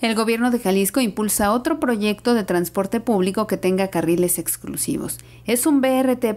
El gobierno de Jalisco impulsa otro proyecto de transporte público que tenga carriles exclusivos. Es un BRT